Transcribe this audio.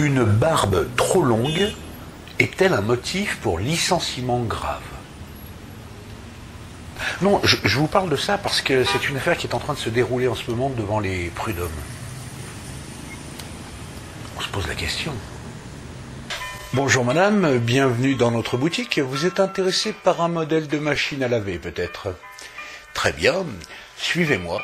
Une barbe trop longue est-elle un motif pour licenciement grave Non, je, vous parle de ça parce que c'est une affaire qui est en train de se dérouler en ce moment devant les prud'hommes. On se pose la question. Bonjour madame, bienvenue dans notre boutique. Vous êtes intéressé par un modèle de machine à laver peut-être? Très bien, suivez-moi.